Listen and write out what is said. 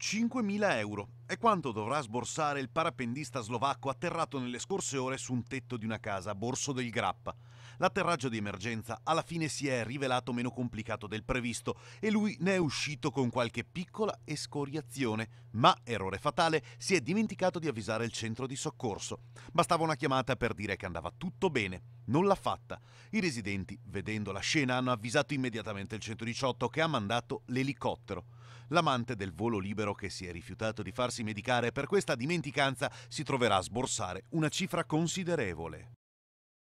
5.000 euro è quanto dovrà sborsare il parapendista slovacco atterrato nelle scorse ore su un tetto di una casa a Borso del Grappa. L'atterraggio di emergenza alla fine si è rivelato meno complicato del previsto e lui ne è uscito con qualche piccola escoriazione, ma, errore fatale, si è dimenticato di avvisare il centro di soccorso. Bastava una chiamata per dire che andava tutto bene. Non l'ha fatta. I residenti, vedendo la scena, hanno avvisato immediatamente il 118 che ha mandato l'elicottero. L'amante del volo libero che si è rifiutato di farsi medicare per questa dimenticanza si troverà a sborsare una cifra considerevole.